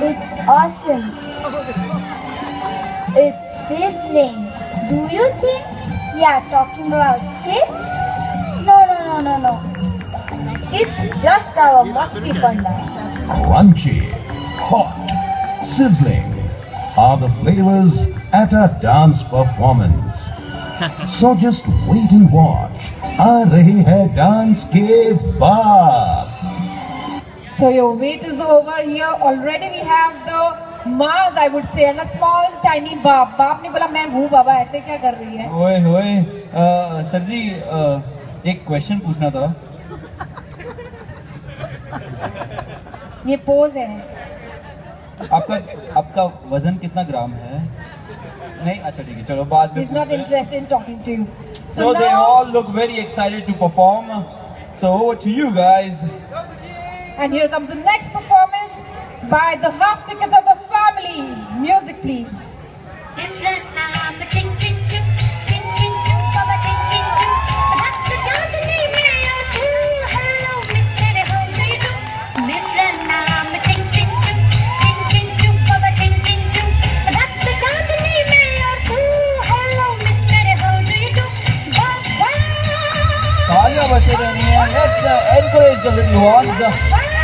It's awesome. It's sizzling. Do you think we are talking about chips? No, no, no, no, no. It's just our musty funda. Crunchy, hot, sizzling are the flavors at a dance performance. so just wait and watch. Aa rahi hai dance ke baap. So your wait is over here. Already we have the Mars, I would say, and a small tiny बाप. बाप ने बोला मैं हूँ बाबा ऐसे क्या कर रही है? ओए अ, सर जी अ, एक क्वेश्चन पूछना था ये पोज है. आपका आपका वज़न कितना ग्राम है नहीं अच्छा ठीक है चलो बाद में He's not पूछते हैं। interested in talking to you. So, So they now, all look very excited to perform. So over to you guys. And here comes the next performance by the Mastikas of the Let's uh, encourage the little ones.